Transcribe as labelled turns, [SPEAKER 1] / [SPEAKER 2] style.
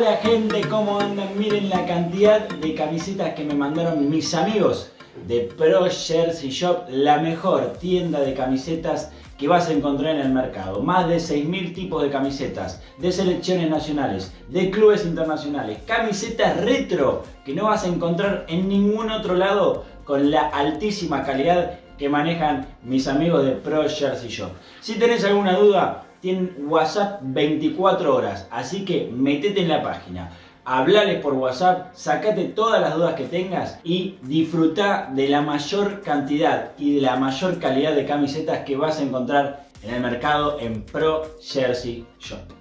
[SPEAKER 1] Hola gente, ¿cómo andan? Miren la cantidad de camisetas que me mandaron mis amigos de Pro Jersey Shop, la mejor tienda de camisetas que vas a encontrar en el mercado. Más de 6.000 tipos de camisetas, de selecciones nacionales, de clubes internacionales, camisetas retro que no vas a encontrar en ningún otro lado con la altísima calidad que manejan mis amigos de Pro Jersey Shop. Si tenés alguna duda, tienen WhatsApp 24 horas, así que metete en la página, hablales por WhatsApp, sacate todas las dudas que tengas y disfruta de la mayor cantidad y de la mayor calidad de camisetas que vas a encontrar en el mercado en Pro Jersey Shop.